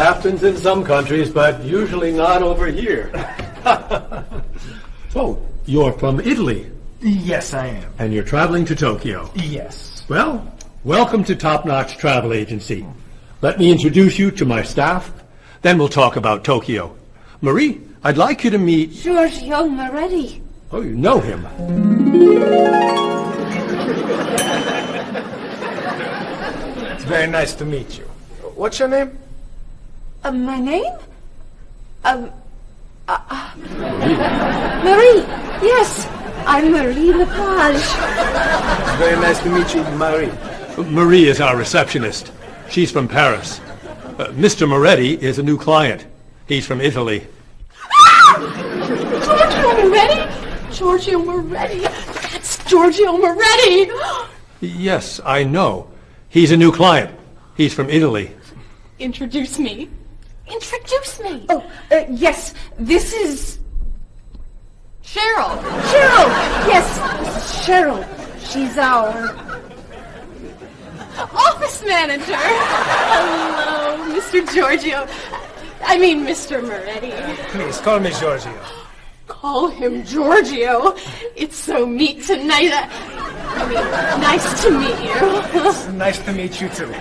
happens in some countries, but usually not over here. so, oh, you're from Italy, Yes, I am. and you're traveling to Tokyo. Yes. Well, welcome to Top Notch Travel Agency. Let me introduce you to my staff, then we'll talk about Tokyo. Marie, I'd like you to meet. Giorgio Moretti. Oh, you know him. It's very nice to meet you. What's your name? Uh, my name? Um, uh, uh, Marie. Yes, I'm Marie Lepage. Very nice to meet you, Marie. Marie is our receptionist. She's from Paris. Uh, Mr. Moretti is a new client. He's from Italy. Giorgio Moretti? Giorgio Moretti. That's Giorgio Moretti. Yes, I know. He's a new client. He's from Italy. Introduce me. Introduce me. Oh, uh, yes. This is Cheryl. Cheryl. Yes, this is Cheryl. She's our office manager. Hello, Mr. Giorgio. I mean, Mr. Moretti. Please, call me Giorgio. Call him Giorgio. It's so neat tonight. I I mean, nice to meet you. Nice to meet you, too.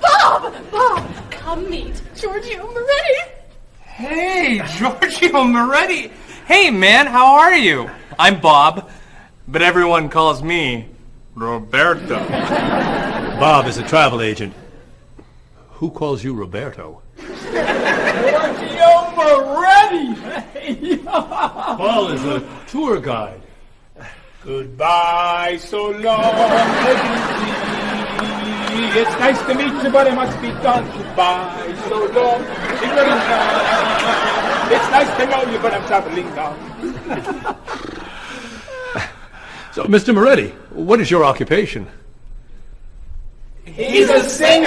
Bob! Bob, come meet Giorgio Moretti. Hey, Giorgio Moretti. Hey, man, how are you? I'm Bob, but everyone calls me Roberto. Bob is a travel agent. Who calls you Roberto? Giorgio Moretti! Paul is a tour guide. Goodbye, so long, It's nice to meet you, but it must be done. Goodbye, so long. It's nice to know you, but I'm traveling now. So, Mr. Moretti, what is your occupation? He's a singer.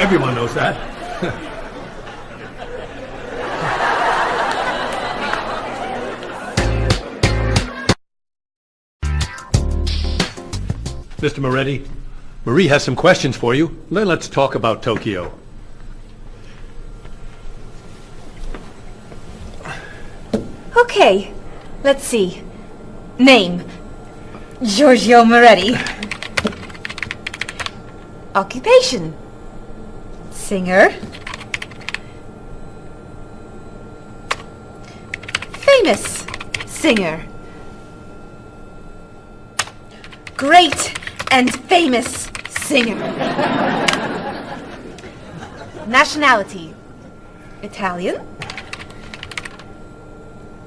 Everyone knows that. Mr. Moretti, Marie has some questions for you. Let's talk about Tokyo. Okay, let's see. Name Giorgio Moretti. Occupation Singer. Famous singer. Great and famous singer. Nationality Italian.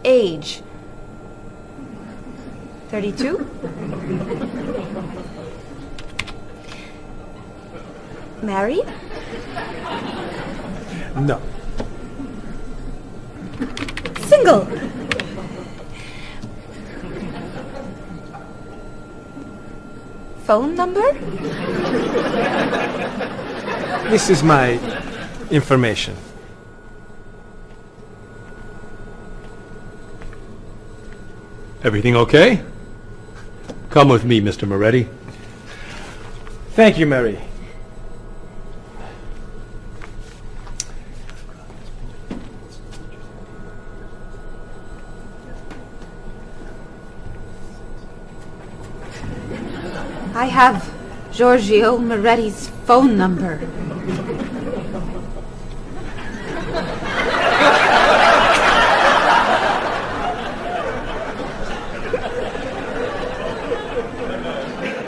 Age 32. Married? No. Single? Phone number? This is my information. Everything okay? Come with me, Mr. Moretti. Thank you, Mary. I have Giorgio Moretti's phone number.